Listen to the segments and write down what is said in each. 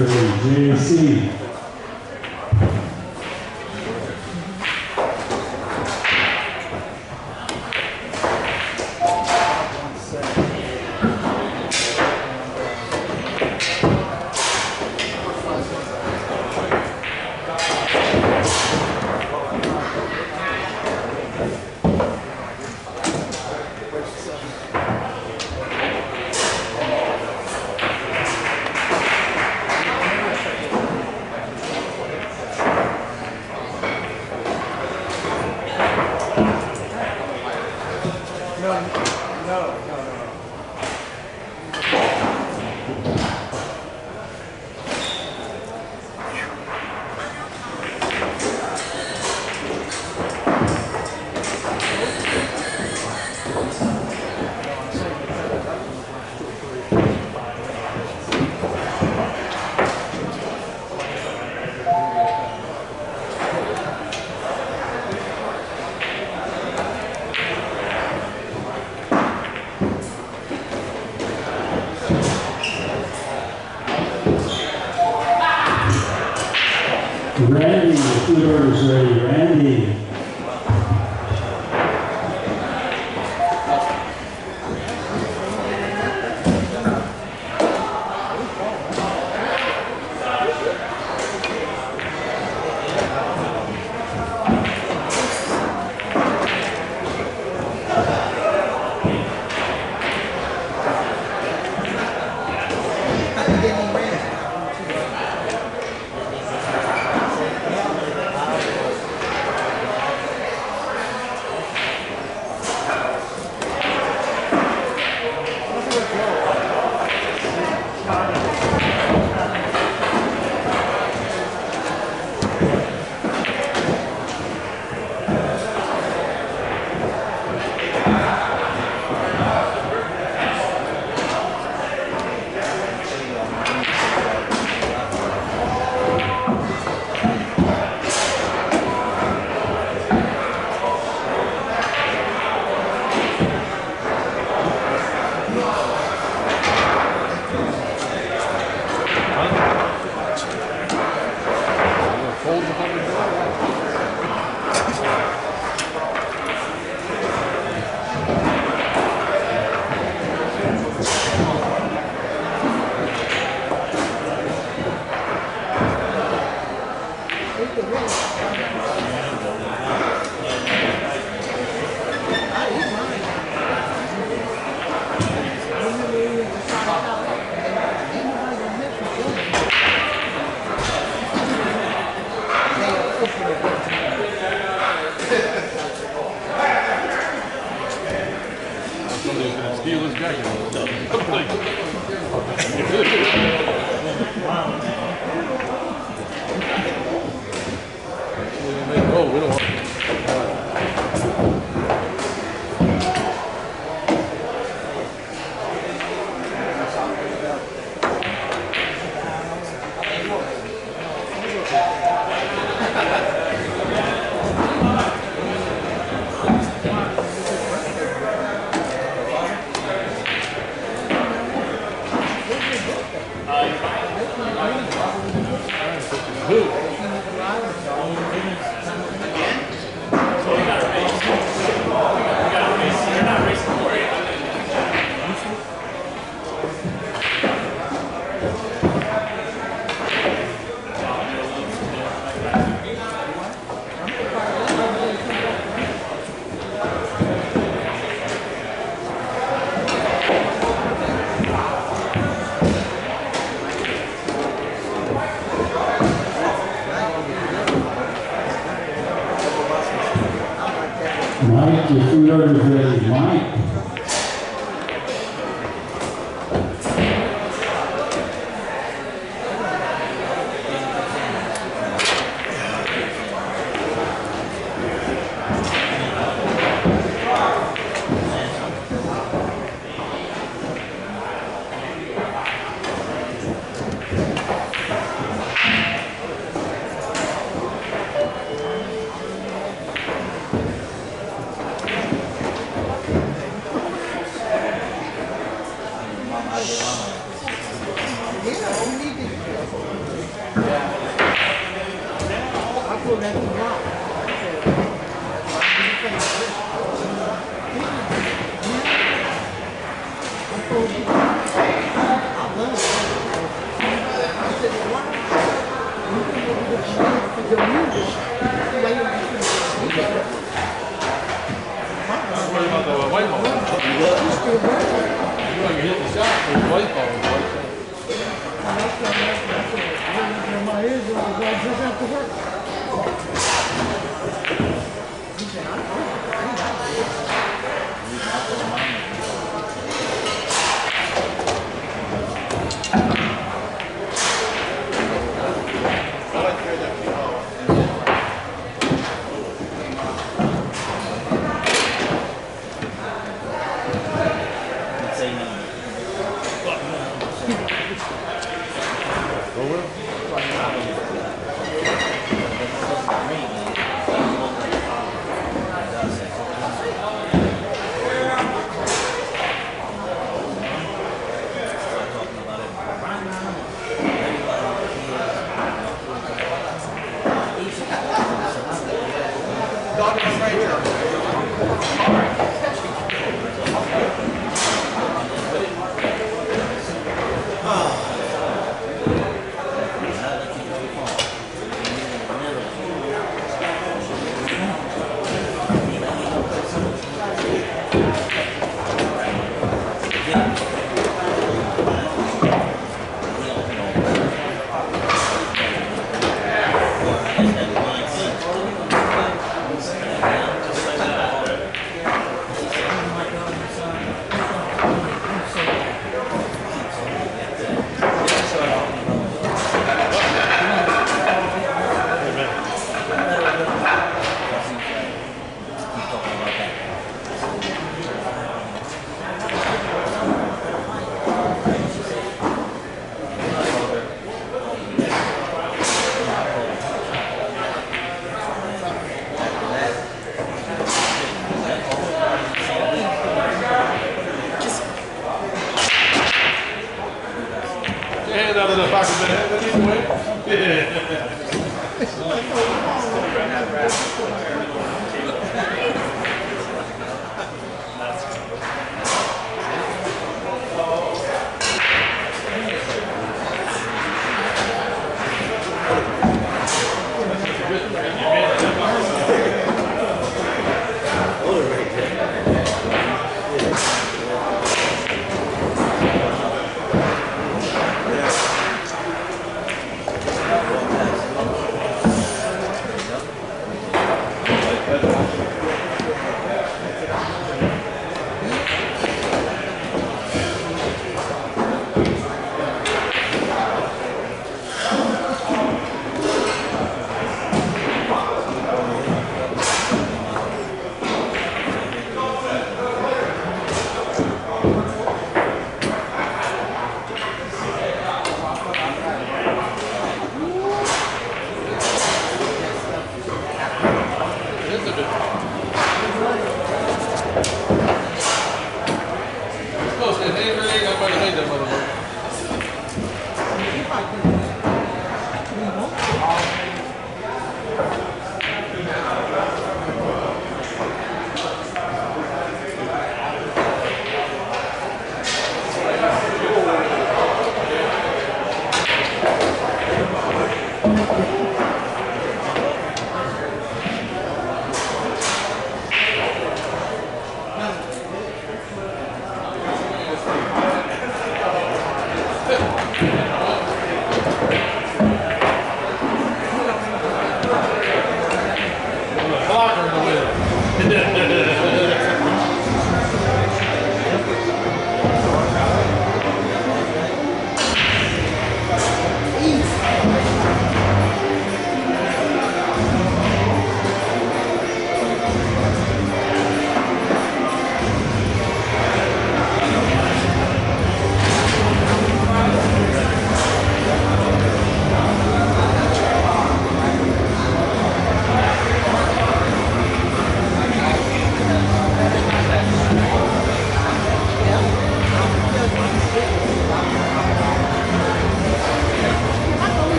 order's. JC.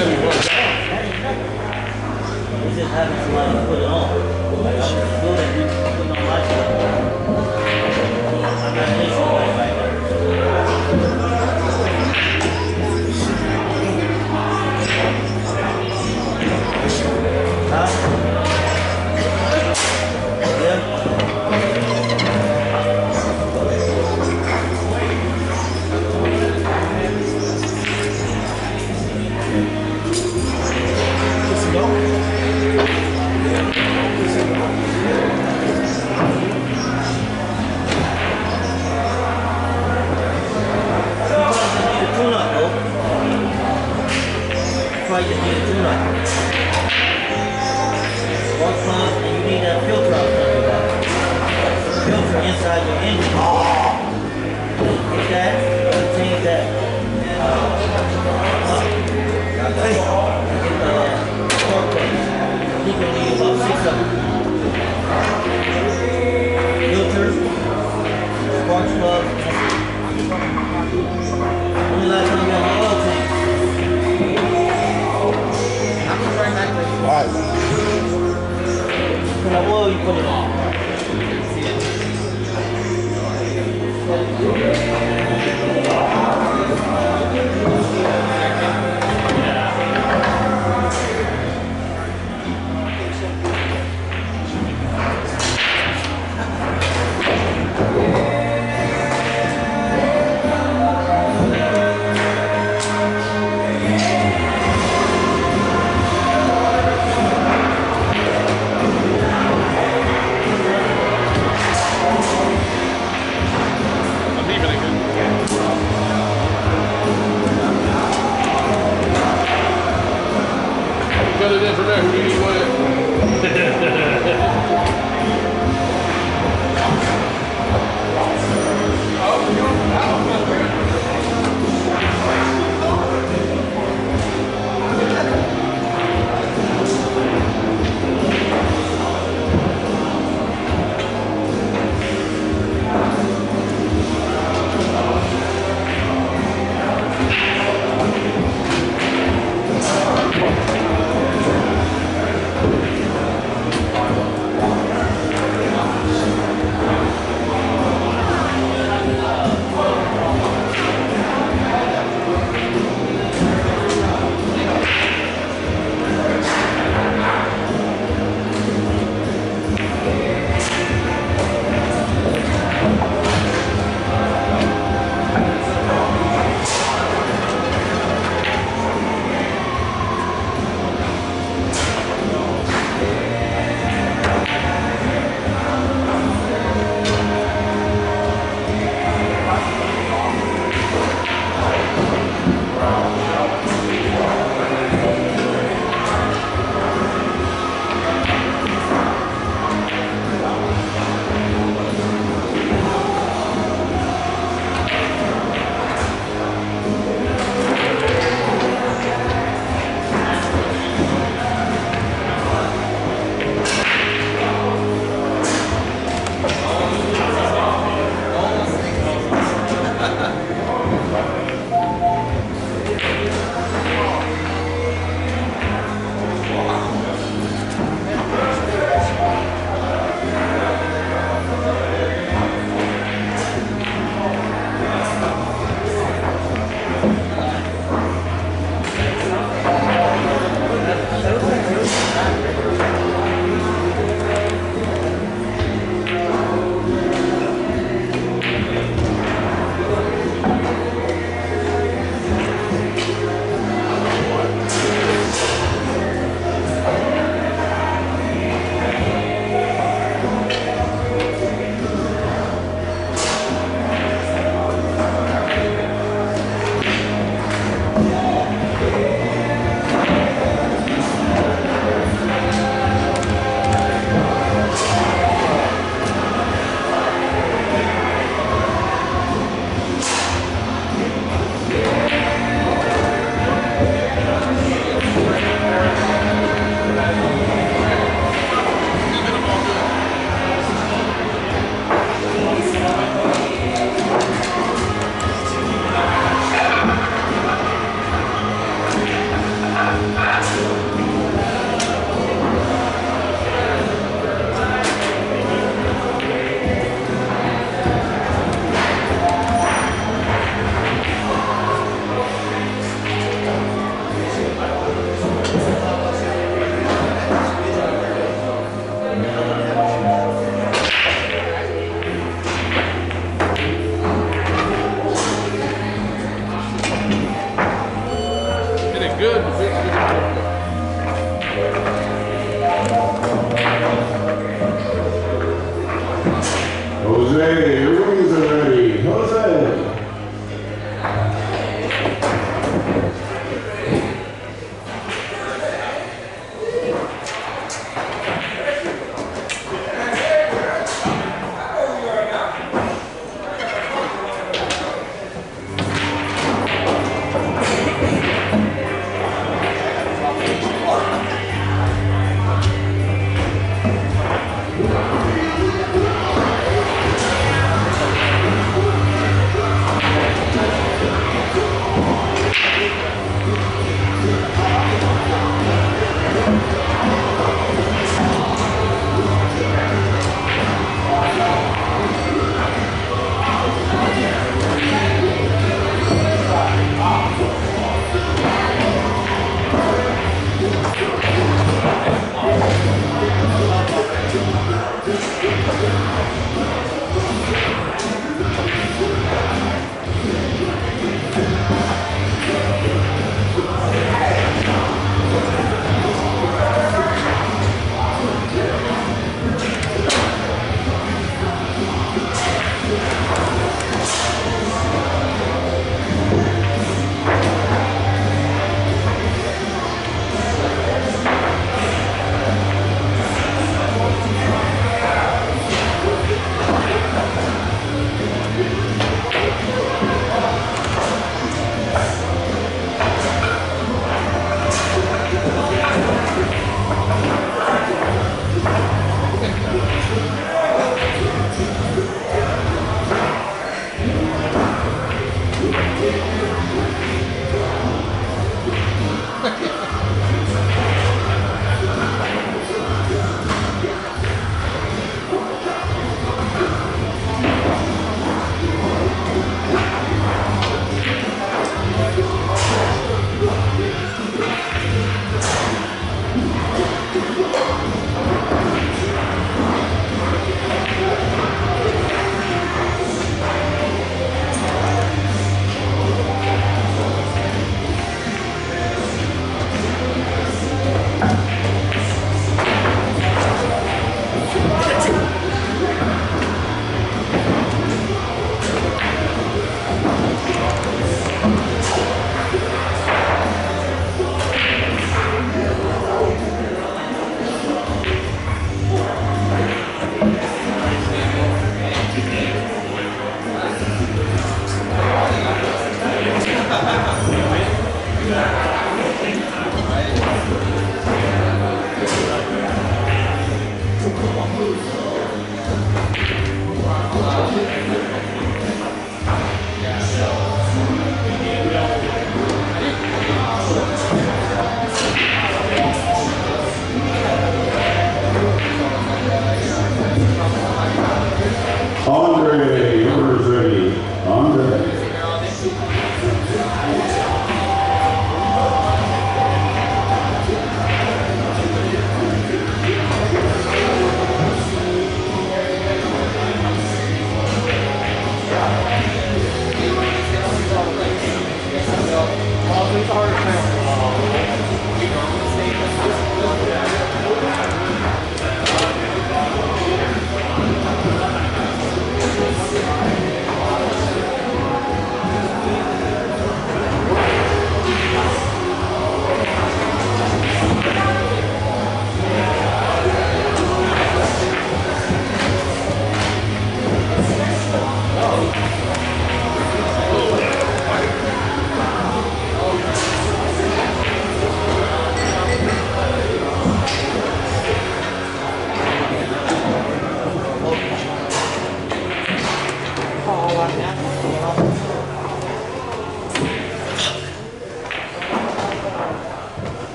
gonna be worse. Just having somebody put it on. Like, I'm just feeling he's putting on my stuff. I'm not listening. When the oil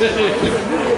いくぞ!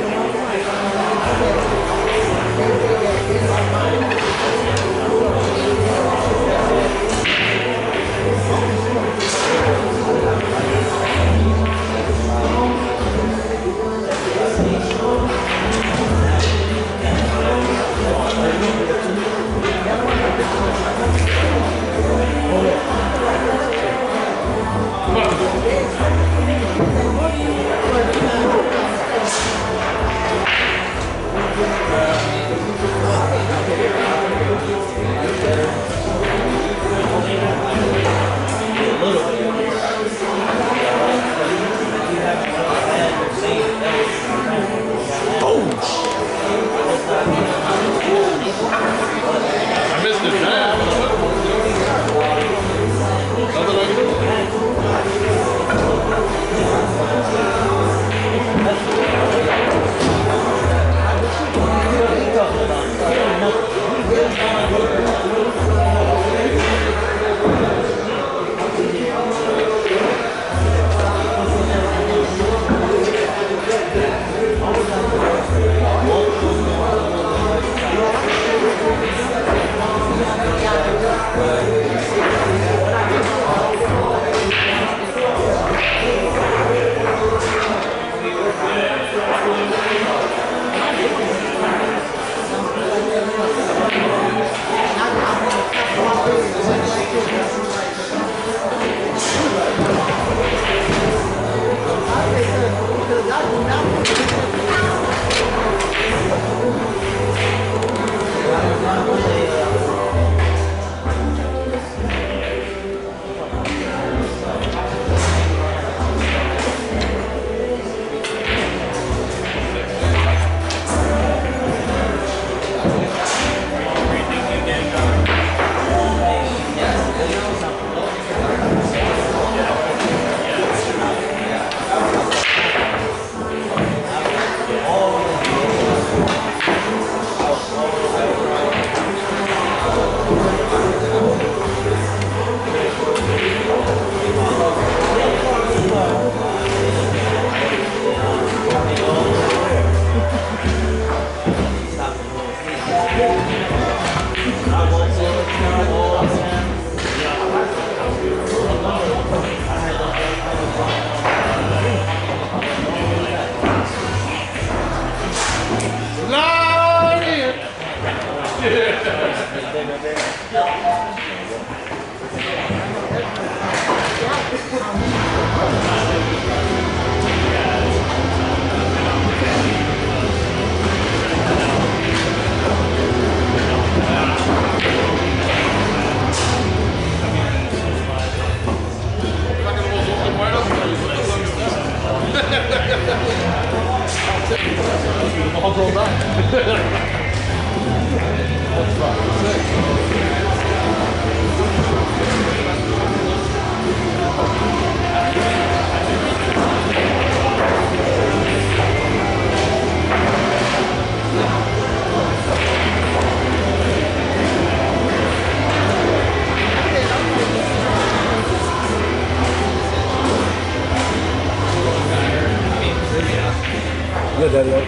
Yeah, Daddy.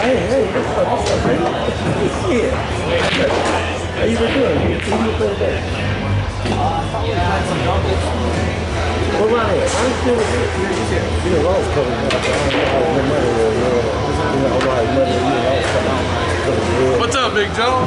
Hey, hey, what's up? Up, man? Yeah. How you been doing? You you been today? What about it? I'm still with you. Know, I was coming back. I don't know how much money was. You know, I know how money you know, I was coming out. What's up, Big Joe?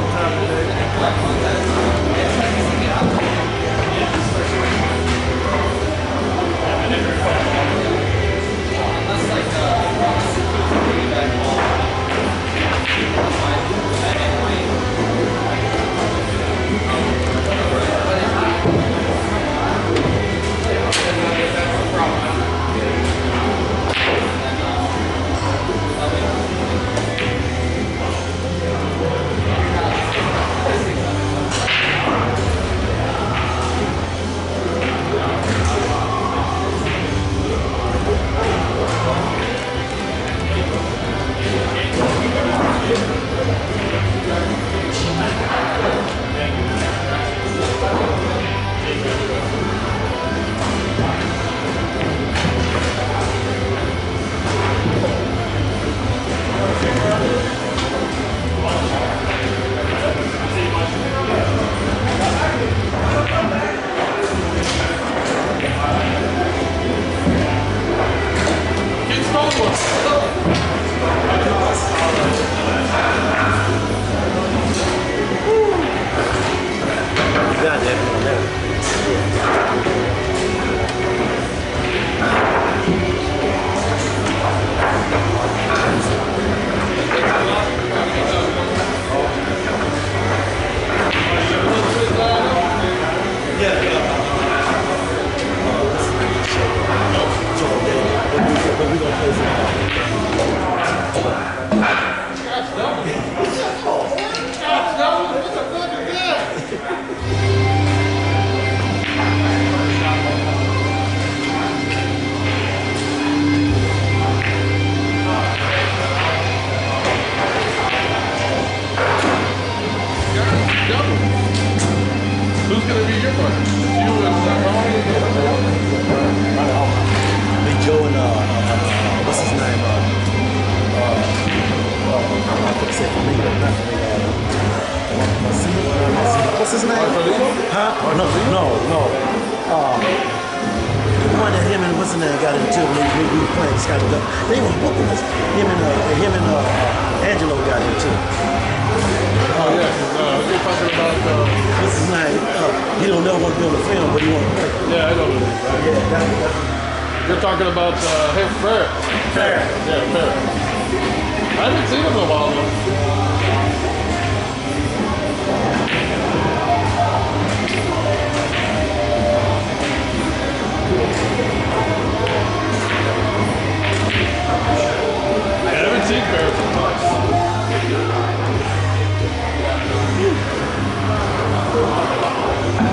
Let's go. が全部ね。Yeah. Who's gonna be your partner? You and uh, Big Joe and uh, uh, uh, what's his name? Uh, uh, uh. Uh? Uh. What's his name? Huh? Oh, no, no, no. Um, the one that him and what's his name got into when we, we were playing Scotty They was whooping us. Him and uh, him and uh, uh, Angelo got into. Yeah, uh, you're talking about uh, What's his name? Uh, he don't never want to be on the film, but he want to play. yeah, I know what it is. Right? Yeah, that, that, You're talking about uh, hey, Fair. Fair. Yeah, Fair. I haven't seen him in a while though. I haven't seen Fair for months. Thank you.